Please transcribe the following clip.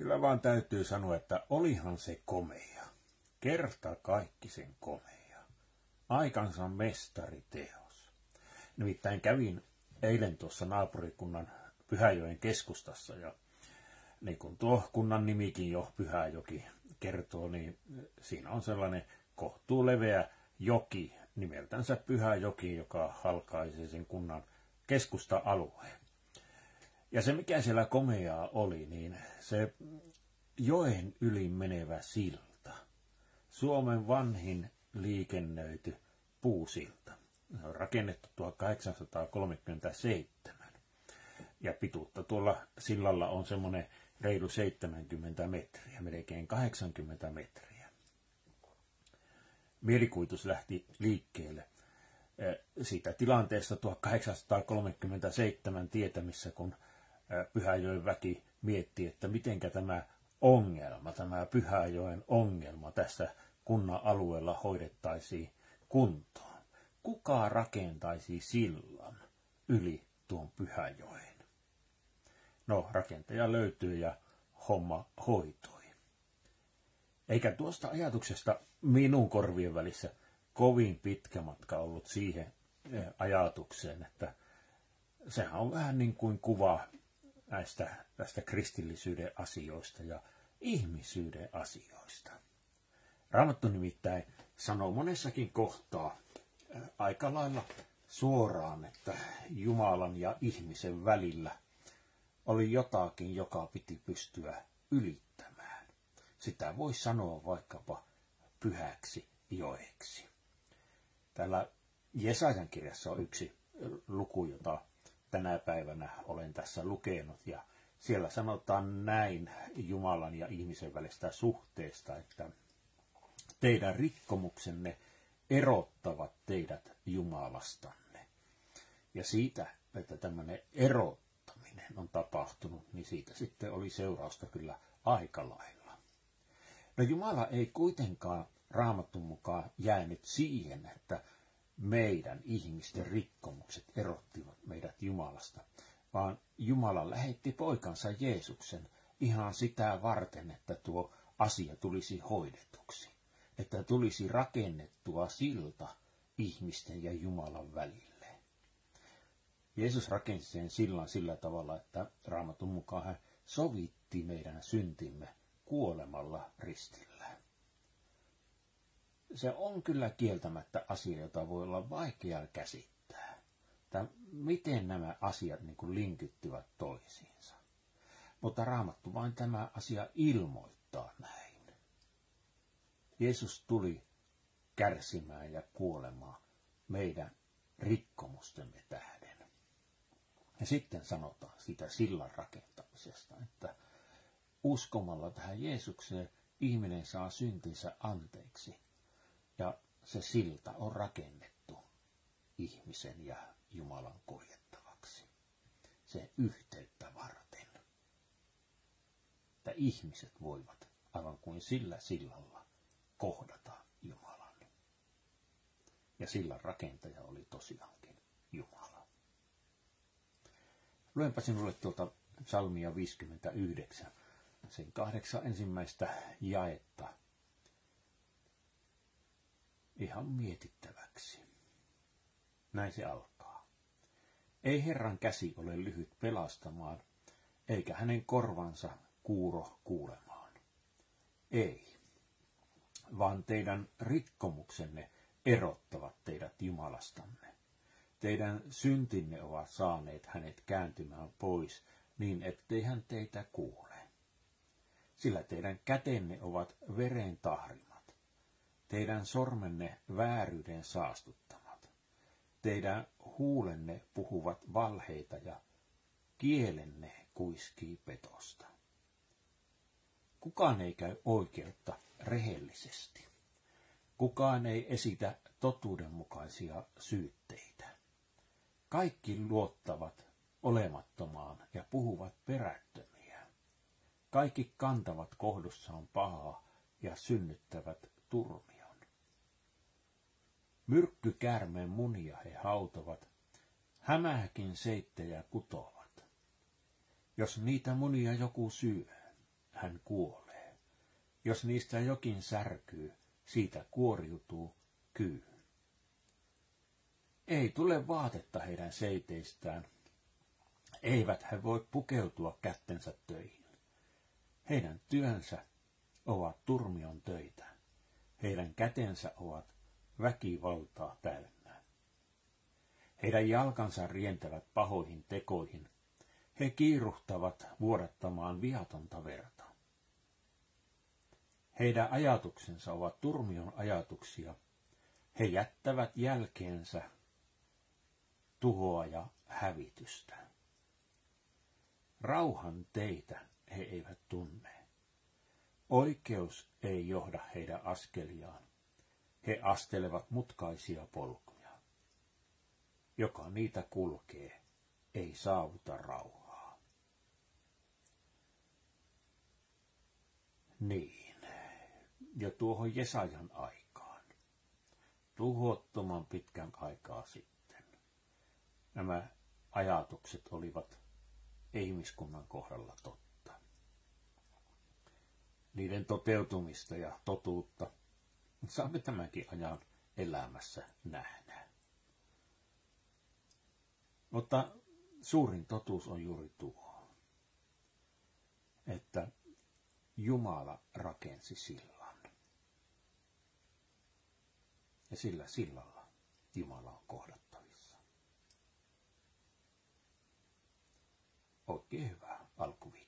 Kyllä vaan täytyy sanoa, että olihan se komea. Kerta kaikki sen komea. Aikansa mestariteos. Nimittäin kävin eilen tuossa naapurikunnan Pyhäjoen keskustassa ja niin kuin tuo kunnan nimikin jo Pyhäjoki kertoo, niin siinä on sellainen kohtuu leveä joki, nimeltänsä Pyhäjoki, joka halkaisee sen kunnan keskusta-alueen. Ja se mikä siellä komeaa oli, niin se joen yli menevä silta. Suomen vanhin liikennöity puusilta. Se on rakennettu 1837. Ja pituutta tuolla sillalla on semmoinen reilu 70 metriä, melkein 80 metriä. Mielikuitus lähti liikkeelle eh, siitä tilanteesta 1837 tietämissä, kun Pyhäjoen väki mietti, että mitenkä tämä ongelma, tämä Pyhäjoen ongelma tässä kunnan alueella hoidettaisiin kuntoon. Kuka rakentaisi sillan yli tuon Pyhäjoen? No, rakentaja löytyy ja homma hoitui. Eikä tuosta ajatuksesta minun korvien välissä kovin pitkä matka ollut siihen ajatukseen, että sehän on vähän niin kuin kuva näistä tästä kristillisyyden asioista ja ihmisyyden asioista. Raamattu nimittäin sanoo monessakin kohtaa äh, aika lailla suoraan, että Jumalan ja ihmisen välillä oli jotakin, joka piti pystyä ylittämään. Sitä voi sanoa vaikkapa pyhäksi joeksi. Täällä Jesajan kirjassa on yksi luku, jota tänä päivänä olen tässä lukenut ja siellä sanotaan näin Jumalan ja ihmisen välistä suhteesta, että teidän rikkomuksenne erottavat teidät Jumalastanne. Ja siitä, että tämmöinen erottaminen on tapahtunut, niin siitä sitten oli seurausta kyllä aika lailla. No Jumala ei kuitenkaan raamatun mukaan jäänyt siihen, että meidän ihmisten rikkomukset erottivat meidät Jumalasta, vaan Jumala lähetti poikansa Jeesuksen ihan sitä varten, että tuo asia tulisi hoidetuksi, että tulisi rakennettua silta ihmisten ja Jumalan välille. Jeesus rakensi sen sillan sillä tavalla, että raamatun mukaan hän sovitti meidän syntimme kuolemalla ristillä se on kyllä kieltämättä asia, jota voi olla vaikea käsittää. Tai miten nämä asiat niin kuin linkittyvät toisiinsa. Mutta raamattu vain tämä asia ilmoittaa näin. Jeesus tuli kärsimään ja kuolemaan meidän rikkomustemme tähden. Ja sitten sanotaan sitä sillan rakentamisesta, että uskomalla tähän Jeesukseen ihminen saa syntinsä anteeksi – ja se silta on rakennettu ihmisen ja Jumalan kuljettavaksi. Se yhteyttä varten. Että ihmiset voivat aivan kuin sillä sillalla kohdata Jumalan. Ja sillan rakentaja oli tosiaankin Jumala. Luenpa sinulle tuolta psalmia 59, sen kahdeksan ensimmäistä jaetta ihan mietittäväksi. Näin se alkaa. Ei Herran käsi ole lyhyt pelastamaan, eikä hänen korvansa kuuro kuulemaan. Ei, vaan teidän rikkomuksenne erottavat teidät Jumalastanne. Teidän syntinne ovat saaneet hänet kääntymään pois, niin ettei hän teitä kuule. Sillä teidän kätenne ovat veren tahrimat teidän sormenne vääryyden saastuttamat. Teidän huulenne puhuvat valheita ja kielenne kuiskii petosta. Kukaan ei käy oikeutta rehellisesti. Kukaan ei esitä totuudenmukaisia syytteitä. Kaikki luottavat olemattomaan ja puhuvat perättömiä. Kaikki kantavat kohdussaan pahaa ja synnyttävät turmia. Myrkkykäärmeen munia he hautovat, hämähäkin seittejä kutovat. Jos niitä munia joku syö, hän kuolee. Jos niistä jokin särkyy, siitä kuoriutuu kyy. Ei tule vaatetta heidän seiteistään, eivät he voi pukeutua kättensä töihin. Heidän työnsä ovat turmion töitä, heidän kätensä ovat väkivaltaa täynnä. Heidän jalkansa rientävät pahoihin tekoihin, he kiiruhtavat vuodattamaan viatonta verta. Heidän ajatuksensa ovat turmion ajatuksia. He jättävät jälkeensä tuhoa ja hävitystä. Rauhan teitä he eivät tunne. Oikeus ei johda heidän askeliaan. He astelevat mutkaisia polkuja. Joka niitä kulkee, ei saavuta rauhaa. Niin, ja tuohon Jesajan aikaan, tuhottoman pitkän aikaa sitten, nämä ajatukset olivat ihmiskunnan kohdalla totta. Niiden toteutumista ja totuutta saamme tämänkin ajan elämässä nähdä. Mutta suurin totuus on juuri tuo, että Jumala rakensi sillan. Ja sillä sillalla Jumala on kohdattavissa. Oikein hyvää alkuviikkoa.